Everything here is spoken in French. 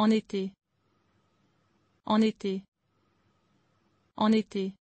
En été. En été. En été.